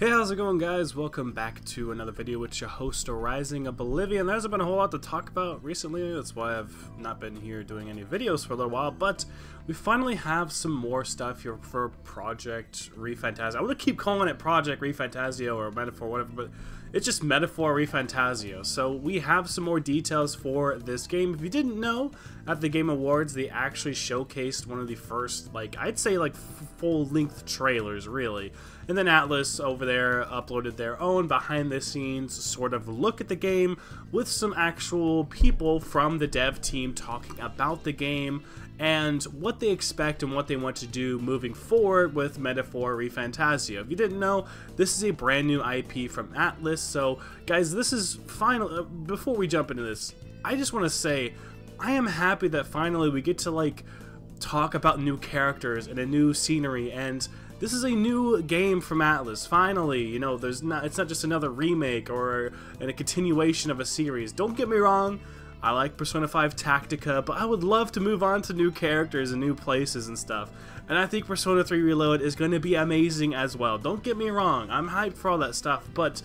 Hey, how's it going guys? Welcome back to another video with your host, Rising of Oblivion. There hasn't been a whole lot to talk about recently, that's why I've not been here doing any videos for a little while, but we finally have some more stuff here for Project ReFantazio. I want to keep calling it Project ReFantazio or Metaphor, whatever, but it's just Metaphor ReFantazio. So we have some more details for this game. If you didn't know, at the Game Awards, they actually showcased one of the first, like, I'd say, like, full-length trailers, really. And then Atlus over there uploaded their own behind-the-scenes sort of look at the game with some actual people from the dev team talking about the game and what they expect and what they want to do moving forward with Metaphor ReFantazio. If you didn't know, this is a brand new IP from Atlus, so guys, this is final. Uh, before we jump into this, I just want to say I am happy that finally we get to like talk about new characters and a new scenery and this is a new game from Atlus. Finally, you know, there's not it's not just another remake or a continuation of a series. Don't get me wrong, I like Persona 5 Tactica, but I would love to move on to new characters and new places and stuff. And I think Persona 3 Reload is going to be amazing as well. Don't get me wrong, I'm hyped for all that stuff, but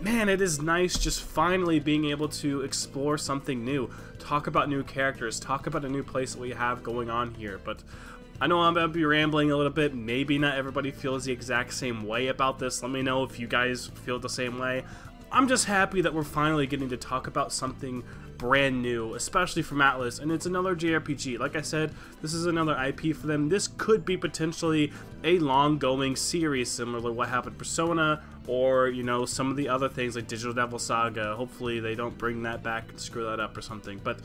man, it is nice just finally being able to explore something new, talk about new characters, talk about a new place that we have going on here. But I know I'm going to be rambling a little bit. Maybe not everybody feels the exact same way about this. Let me know if you guys feel the same way. I'm just happy that we're finally getting to talk about something brand new, especially from Atlus, and it's another JRPG. Like I said, this is another IP for them. This could be potentially a long-going series similar to what happened Persona, or, you know, some of the other things like Digital Devil Saga. Hopefully they don't bring that back and screw that up or something, but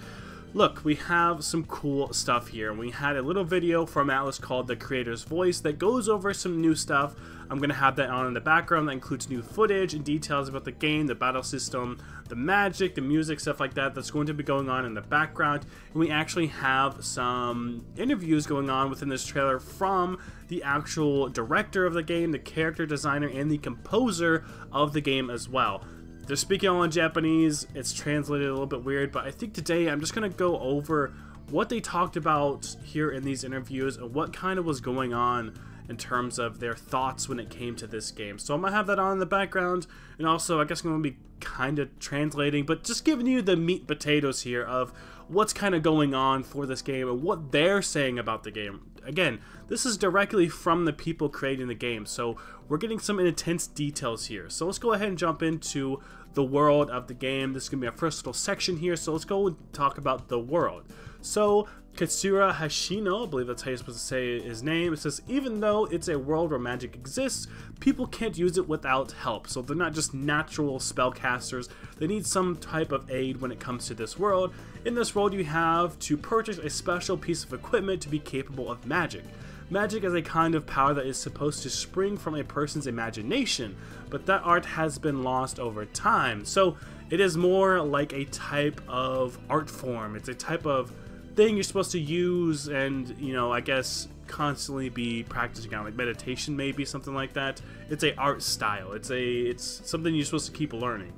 look, we have some cool stuff here. We had a little video from Atlus called The Creator's Voice that goes over some new stuff. I'm going to have that on in the background. That includes new footage and details about the game, the battle system, the magic, the music, stuff like that that's going to be going on in the background. And we actually have some interviews going on within this trailer from the actual director of the game, the character designer, and the composer of the game as well. They're speaking all in Japanese. It's translated a little bit weird, but I think today I'm just going to go over what they talked about here in these interviews and what kind of was going on in terms of their thoughts when it came to this game. So I'm going to have that on in the background, and also I guess I'm going to be kind of translating, but just giving you the meat potatoes here of what's kind of going on for this game and what they're saying about the game. Again, this is directly from the people creating the game, so we're getting some intense details here. So let's go ahead and jump into the world of the game. This is going to be our first little section here, so let's go and talk about the world. So, Katsura Hashino, I believe that's how you're supposed to say his name, it says, even though it's a world where magic exists, people can't use it without help. So they're not just natural spellcasters, they need some type of aid when it comes to this world. In this world, you have to purchase a special piece of equipment to be capable of magic. Magic is a kind of power that is supposed to spring from a person's imagination, but that art has been lost over time. So it is more like a type of art form. It's a type of thing you're supposed to use and, you know, I guess constantly be practicing on like meditation maybe something like that. It's a art style. It's a it's something you're supposed to keep learning.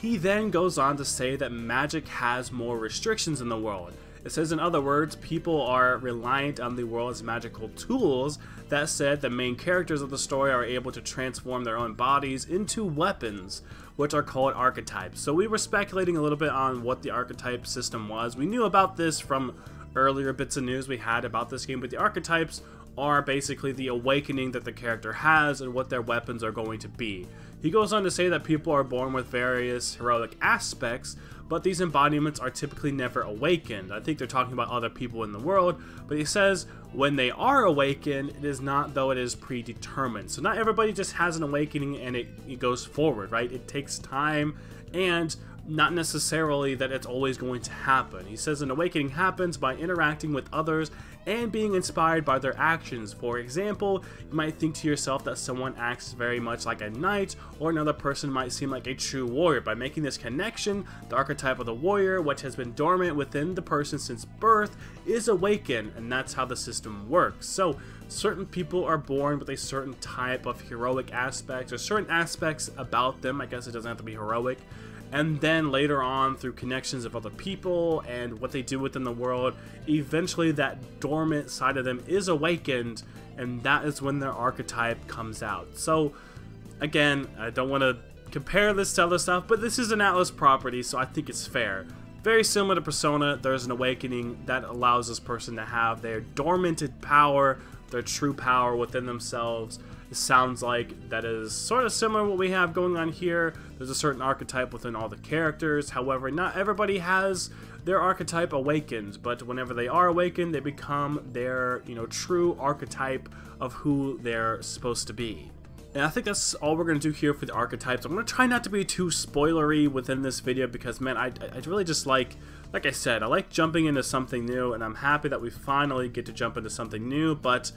He then goes on to say that magic has more restrictions in the world it says, in other words, people are reliant on the world's magical tools. That said, the main characters of the story are able to transform their own bodies into weapons, which are called archetypes. So we were speculating a little bit on what the archetype system was. We knew about this from earlier bits of news we had about this game, but the archetypes are basically the awakening that the character has and what their weapons are going to be. He goes on to say that people are born with various heroic aspects, but these embodiments are typically never awakened. I think they're talking about other people in the world, but he says when they are awakened, it is not though it is predetermined. So not everybody just has an awakening and it, it goes forward, right? It takes time and not necessarily that it's always going to happen. He says an awakening happens by interacting with others and being inspired by their actions. For example, you might think to yourself that someone acts very much like a knight, or another person might seem like a true warrior. By making this connection, the archetype of the warrior, which has been dormant within the person since birth, is awakened, and that's how the system works. So, certain people are born with a certain type of heroic aspects, or certain aspects about them, I guess it doesn't have to be heroic, and then later on through connections of other people and what they do within the world eventually that dormant side of them is awakened and that is when their archetype comes out so again, I don't want to compare this to other stuff, but this is an Atlus property, so I think it's fair. Very similar to Persona, there's an awakening that allows this person to have their dormanted power, their true power within themselves. Sounds like that is sort of similar what we have going on here. There's a certain archetype within all the characters. However, not everybody has their archetype awakened, but whenever they are awakened, they become their, you know, true archetype of who they're supposed to be. And I think that's all we're going to do here for the archetypes. I'm going to try not to be too spoilery within this video because, man, I, I really just like, like I said, I like jumping into something new, and I'm happy that we finally get to jump into something new, but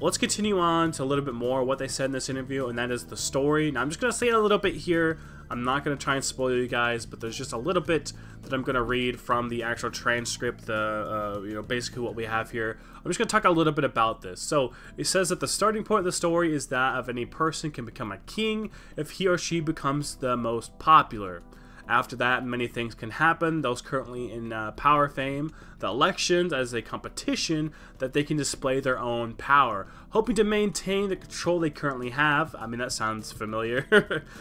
let's continue on to a little bit more what they said in this interview, and that is the story. Now, I'm just going to say a little bit here. I'm not going to try and spoil you guys, but there's just a little bit that I'm going to read from the actual transcript, the, uh, you know, basically what we have here. I'm just going to talk a little bit about this. So, it says that the starting point of the story is that of any person can become a king if he or she becomes the most popular. After that, many things can happen. Those currently in uh, power fame, the elections as a competition that they can display their own power, hoping to maintain the control they currently have. I mean, that sounds familiar.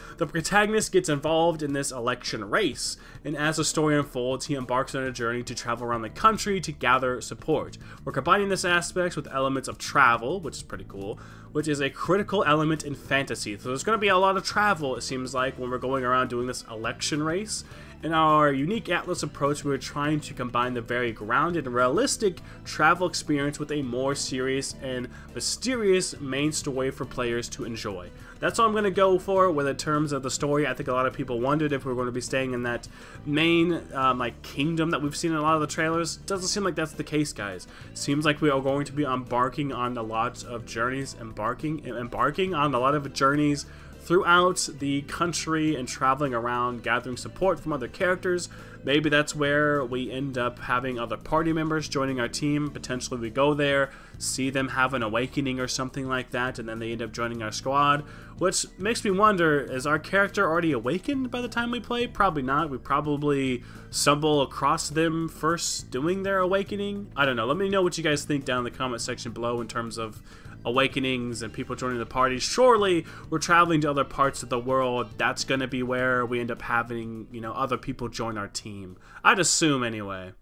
the protagonist gets involved in this election race, and as the story unfolds, he embarks on a journey to travel around the country to gather support. We're combining this aspect with elements of travel, which is pretty cool, which is a critical element in fantasy. So there's going to be a lot of travel, it seems like, when we're going around doing this election race. In our unique Atlus approach, we are trying to combine the very grounded and realistic travel experience with a more serious and mysterious main story for players to enjoy. That's what I'm going to go for with in terms of the story. I think a lot of people wondered if we are going to be staying in that main um, like kingdom that we've seen in a lot of the trailers. Doesn't seem like that's the case, guys. Seems like we are going to be embarking on a lot of journeys, embarking, embarking on a lot of journeys throughout the country and traveling around gathering support from other characters. Maybe that's where we end up having other party members joining our team. Potentially we go there, see them have an awakening or something like that, and then they end up joining our squad. Which makes me wonder, is our character already awakened by the time we play? Probably not. We probably stumble across them first doing their awakening. I don't know. Let me know what you guys think down in the comment section below in terms of awakenings and people joining the party. Surely we're traveling to other parts of the world. That's going to be where we end up having, you know, other people join our team. I'd assume anyway.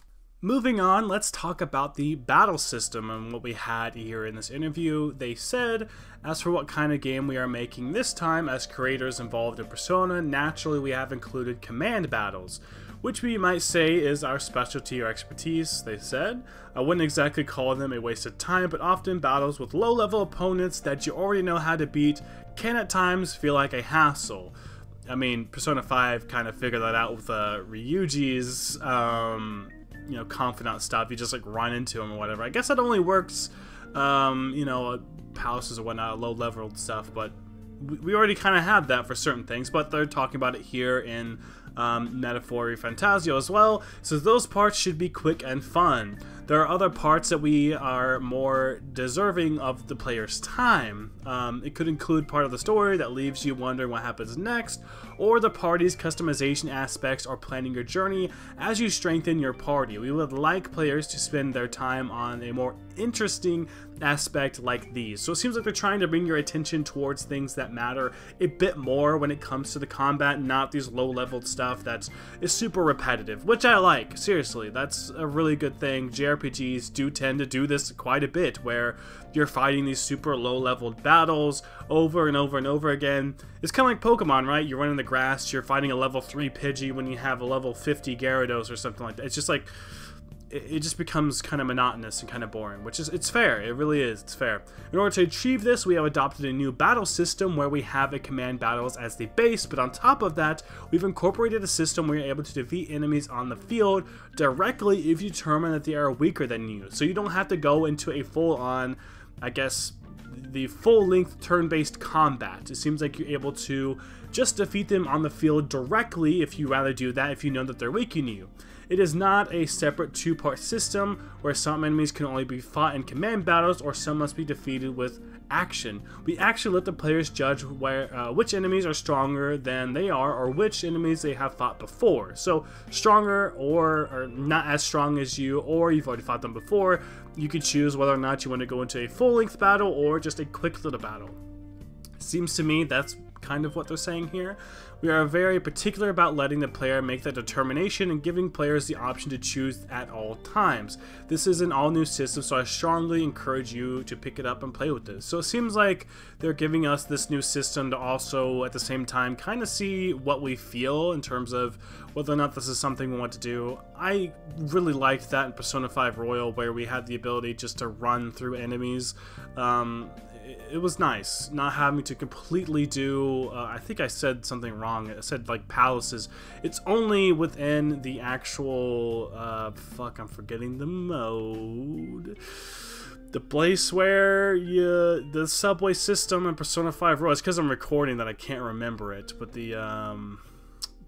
Moving on, let's talk about the battle system and what we had here in this interview. They said, as for what kind of game we are making this time, as creators involved in Persona, naturally we have included command battles which we might say is our specialty or expertise, they said. I wouldn't exactly call them a waste of time, but often battles with low-level opponents that you already know how to beat can at times feel like a hassle. I mean, Persona 5 kind of figured that out with uh, Ryuji's, um, you know, confidant stuff. You just, like, run into him or whatever. I guess that only works, um, you know, palaces or whatnot, low-level stuff, but we already kind of have that for certain things, but they're talking about it here in um, Metaphor ReFantazio as well, so those parts should be quick and fun. There are other parts that we are more deserving of the player's time. Um, it could include part of the story that leaves you wondering what happens next, or the party's customization aspects or planning your journey as you strengthen your party. We would like players to spend their time on a more interesting aspect like these. So it seems like they're trying to bring your attention towards things that matter a bit more when it comes to the combat, not these low-leveled stuff that's is super repetitive, which I like. Seriously, that's a really good thing. JRPGs do tend to do this quite a bit, where you're fighting these super low-leveled battles over and over and over again. It's kind of like Pokemon, right? You're running the grass, you're fighting a level 3 Pidgey when you have a level 50 Gyarados or something like that. It's just like it, just becomes kind of monotonous and kind of boring, which is it's fair. It really is. It's fair. In order to achieve this, we have adopted a new battle system where we have a command battles as the base, but on top of that, we've incorporated a system where you're able to defeat enemies on the field directly if you determine that they are weaker than you. So you don't have to go into a full-on, I guess, the full-length turn-based combat. It seems like you're able to just defeat them on the field directly if you rather do that if you know that they're weakening you. It is not a separate two-part system where some enemies can only be fought in command battles or some must be defeated with action. We actually let the players judge where uh, which enemies are stronger than they are or which enemies they have fought before. So stronger or, or not as strong as you or you've already fought them before. You can choose whether or not you want to go into a full-length battle or just a quick little battle. Seems to me that's kind of what they're saying here. We are very particular about letting the player make that determination and giving players the option to choose at all times. This is an all new system, so I strongly encourage you to pick it up and play with this. So it seems like they're giving us this new system to also, at the same time, kind of see what we feel in terms of whether or not this is something we want to do. I really liked that in Persona 5 Royal, where we had the ability just to run through enemies. Um, it was nice not having to completely do uh, i think i said something wrong. I said like palaces. It's only within the actual uh, fuck i'm forgetting the mode. The place where you the subway system in persona 5 row it's because i'm recording that i can't remember it but the um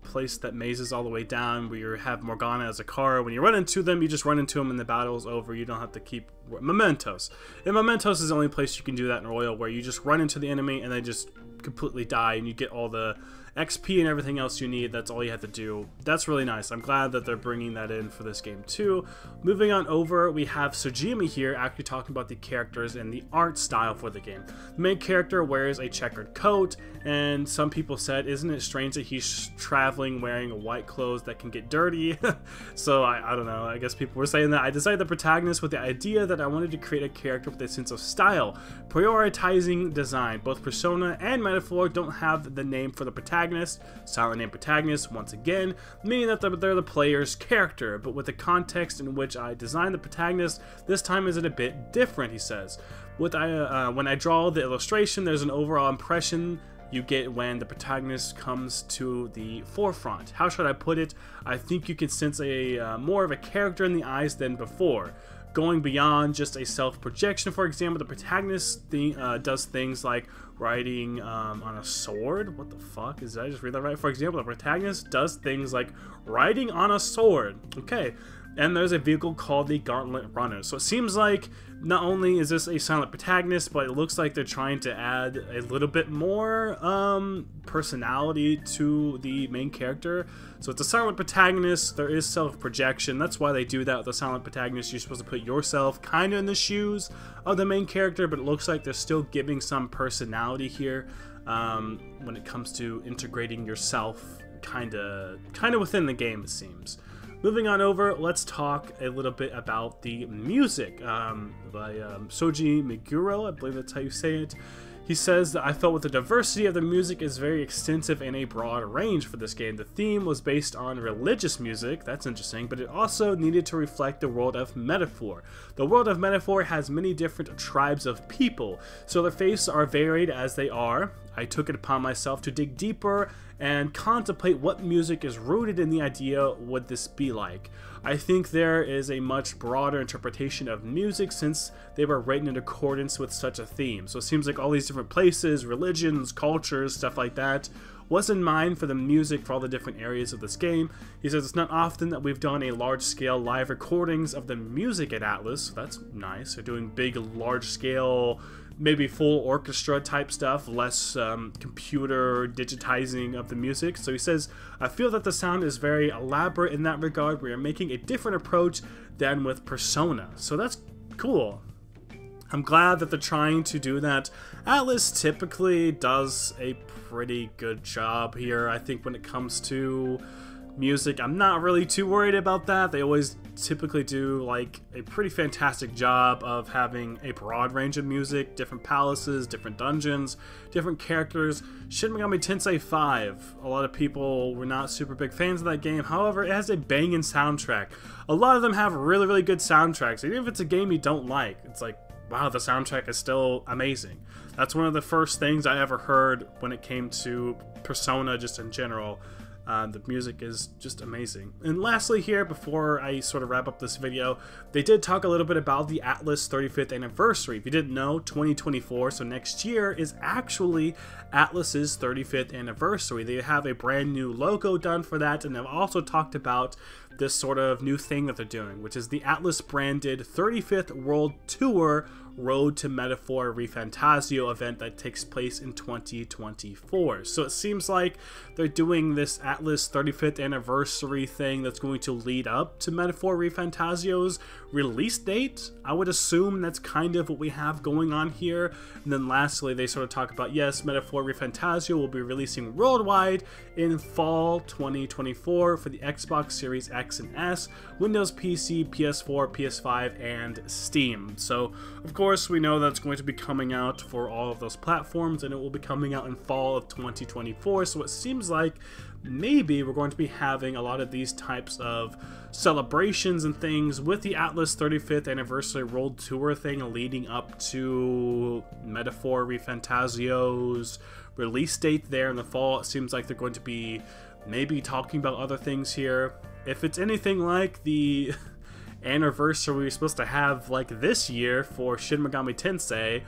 place that mazes all the way down where you have Morgana as a car. When you run into them, you just run into them and the battle's over. You don't have to keep... Mementos. And Mementos is the only place you can do that in Royal where you just run into the enemy and they just completely die and you get all the XP and everything else you need. That's all you have to do. That's really nice. I'm glad that they're bringing that in for this game too. Moving on over, we have Soejima here actually talking about the characters and the art style for the game. The main character wears a checkered coat, and some people said, isn't it strange that he's traveling wearing white clothes that can get dirty? so I, I don't know, I guess people were saying that. I decided the protagonist with the idea that I wanted to create a character with a sense of style, prioritizing design. Both Persona and Metaphor don't have the name for the protagonist protagonist, silent name protagonist once again, meaning that they're the player's character, but with the context in which I designed the protagonist, this time is it a bit different, he says. With I, uh, when I draw the illustration, there's an overall impression you get when the protagonist comes to the forefront. How should I put it? I think you can sense a uh, more of a character in the eyes than before going beyond just a self-projection. For example, the protagonist thing, uh, does things like riding um, on a sword. What the fuck? Is I just read that right? For example, the protagonist does things like riding on a sword. Okay, and there's a vehicle called the Gauntlet Runner. So it seems like not only is this a silent protagonist, but it looks like they're trying to add a little bit more um, personality to the main character. So it's a silent protagonist, there is self-projection, that's why they do that with a silent protagonist, you're supposed to put yourself kind of in the shoes of the main character, but it looks like they're still giving some personality here um, when it comes to integrating yourself kind of kind of within the game, it seems. Moving on over, let's talk a little bit about the music um, by um, Shoji Meguro, I believe that's how you say it. He says that I felt with the diversity of the music is very extensive and a broad range for this game. The theme was based on religious music, that's interesting, but it also needed to reflect the world of metaphor. The world of metaphor has many different tribes of people, so their faiths are varied as they are. I took it upon myself to dig deeper and contemplate what music is rooted in the idea would this be like. I think there is a much broader interpretation of music since they were written in accordance with such a theme. So it seems like all these different places, religions, cultures, stuff like that was in mind for the music for all the different areas of this game. He says it's not often that we've done a large-scale live recordings of the music at Atlus, so that's nice. They're doing big, large-scale maybe full orchestra type stuff, less um, computer digitizing of the music. So he says, I feel that the sound is very elaborate in that regard. We are making a different approach than with Persona. So that's cool. I'm glad that they're trying to do that. Atlus typically does a pretty good job here, I think, when it comes to music. I'm not really too worried about that. They always typically do like a pretty fantastic job of having a broad range of music, different palaces, different dungeons, different characters. Shin Megami Tensei 5, a lot of people were not super big fans of that game. However, it has a banging soundtrack. A lot of them have really, really good soundtracks. Even if it's a game you don't like, it's like, wow, the soundtrack is still amazing. That's one of the first things I ever heard when it came to Persona just in general. Uh, the music is just amazing. And lastly here, before I sort of wrap up this video, they did talk a little bit about the Atlus 35th anniversary. If you didn't know, 2024, so next year, is actually Atlus's 35th anniversary. They have a brand new logo done for that, and they've also talked about this sort of new thing that they're doing, which is the Atlus branded 35th World Tour Road to Metaphor ReFantazio event that takes place in 2024. So it seems like they're doing this Atlus 35th anniversary thing that's going to lead up to Metaphor ReFantazio's release date. I would assume that's kind of what we have going on here. And then lastly, they sort of talk about yes, Metaphor ReFantazio will be releasing worldwide in fall 2024 for the Xbox Series X and S, Windows PC, PS4, PS5, and Steam. So, of course, we know that's going to be coming out for all of those platforms, and it will be coming out in fall of 2024. So it seems like maybe we're going to be having a lot of these types of celebrations and things with the Atlus 35th anniversary world tour thing leading up to Metaphor ReFantazio's release date there in the fall. It seems like they're going to be maybe talking about other things here. If it's anything like the anniversary we are supposed to have like this year for Shin Megami Tensei,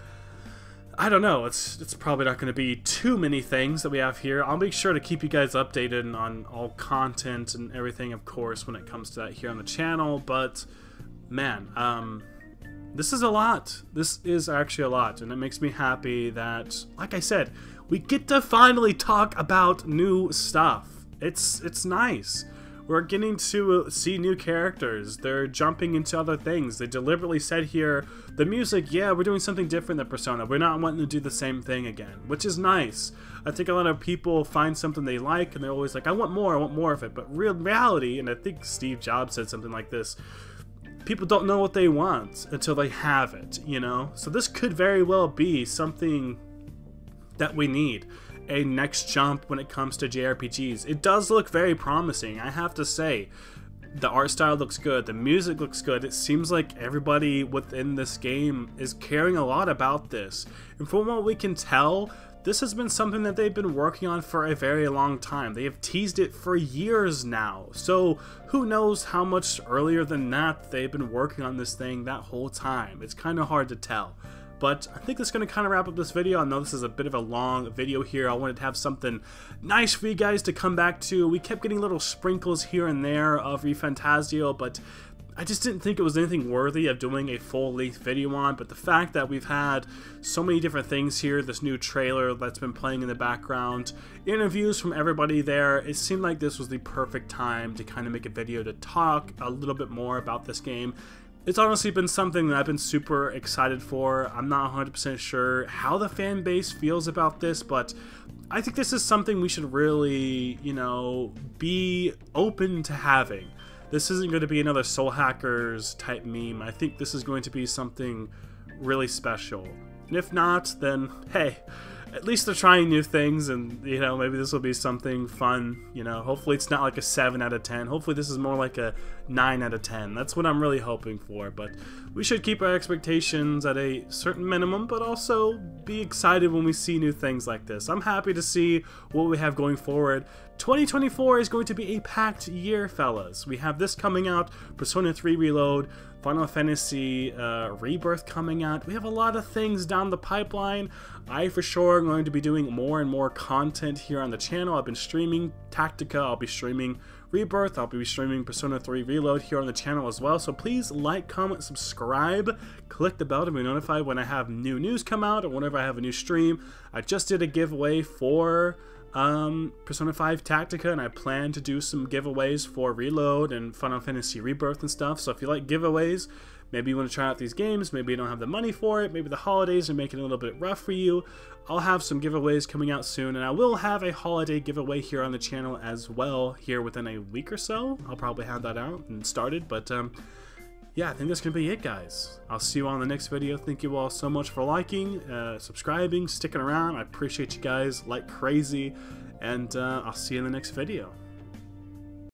I don't know. It's it's probably not going to be too many things that we have here. I'll make sure to keep you guys updated on all content and everything, of course, when it comes to that here on the channel. But man, um, this is a lot. This is actually a lot, and it makes me happy that, like I said, we get to finally talk about new stuff. It's it's nice. We're getting to uh, see new characters. They're jumping into other things. They deliberately said here, the music, yeah, we're doing something different than Persona. We're not wanting to do the same thing again, which is nice. I think a lot of people find something they like and they're always like, I want more, I want more of it. But real reality, and I think Steve Jobs said something like this, people don't know what they want until they have it, you know? So this could very well be something that we need a next jump when it comes to JRPGs. It does look very promising, I have to say. The art style looks good, the music looks good. It seems like everybody within this game is caring a lot about this. And from what we can tell, this has been something that they've been working on for a very long time. They have teased it for years now. So who knows how much earlier than that they've been working on this thing that whole time. It's kind of hard to tell. But I think that's going to kind of wrap up this video. I know this is a bit of a long video here. I wanted to have something nice for you guys to come back to. We kept getting little sprinkles here and there of ReFantazio, but I just didn't think it was anything worthy of doing a full-length video on, but the fact that we've had so many different things here, this new trailer that's been playing in the background, interviews from everybody there, it seemed like this was the perfect time to kind of make a video to talk a little bit more about this game it's honestly been something that I've been super excited for. I'm not 100% sure how the fan base feels about this, but I think this is something we should really, you know, be open to having. This isn't going to be another Soul Hackers type meme. I think this is going to be something really special. And if not, then hey, at least they're trying new things and you know maybe this will be something fun you know. Hopefully it's not like a 7 out of 10 hopefully this is more like a 9 out of 10 that's what i'm really hoping for but we should keep our expectations at a certain minimum but also be excited when we see new things like this. I'm happy to see what we have going forward 2024 is going to be a packed year fellas we have this coming out persona 3 reload Final Fantasy uh, Rebirth coming out. We have a lot of things down the pipeline. I for sure am going to be doing more and more content here on the channel. I've been streaming Tactica, I'll be streaming Rebirth, I'll be streaming Persona 3 Reload here on the channel as well. So please like, comment, subscribe, click the bell to be notified when I have new news come out or whenever I have a new stream. I just did a giveaway for um, Persona 5 Tactica, and I plan to do some giveaways for Reload and Final Fantasy Rebirth and stuff. So if you like giveaways, maybe you want to try out these games, maybe you don't have the money for it, maybe the holidays are making it a little bit rough for you, I'll have some giveaways coming out soon, and I will have a holiday giveaway here on the channel as well here within a week or so. I'll probably have that out and started, but um, yeah, I think that's going to be it, guys. I'll see you on the next video. Thank you all so much for liking, uh, subscribing, sticking around. I appreciate you guys like crazy, and uh, I'll see you in the next video.